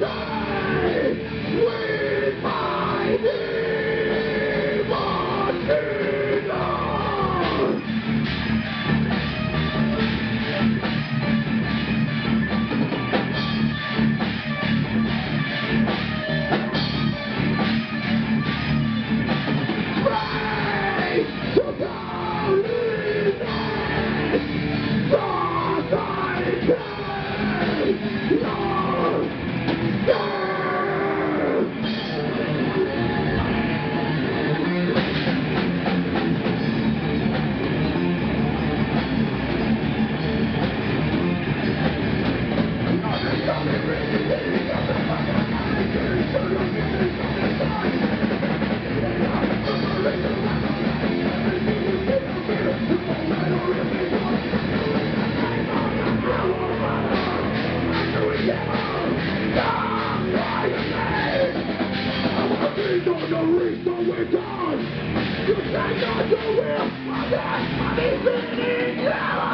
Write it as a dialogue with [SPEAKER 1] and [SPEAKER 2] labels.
[SPEAKER 1] Hallelujah. Ha ha ha.